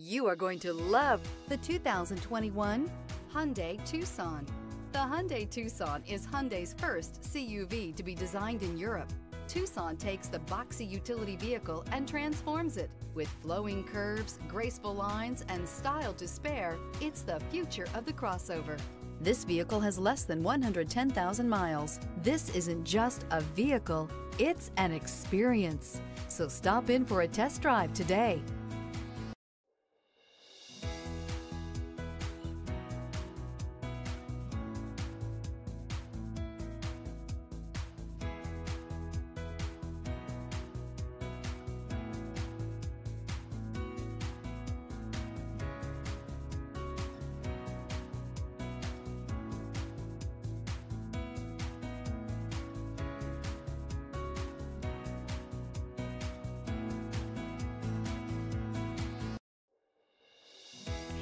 You are going to love the 2021 Hyundai Tucson. The Hyundai Tucson is Hyundai's first CUV to be designed in Europe. Tucson takes the boxy utility vehicle and transforms it. With flowing curves, graceful lines, and style to spare, it's the future of the crossover. This vehicle has less than 110,000 miles. This isn't just a vehicle, it's an experience. So stop in for a test drive today.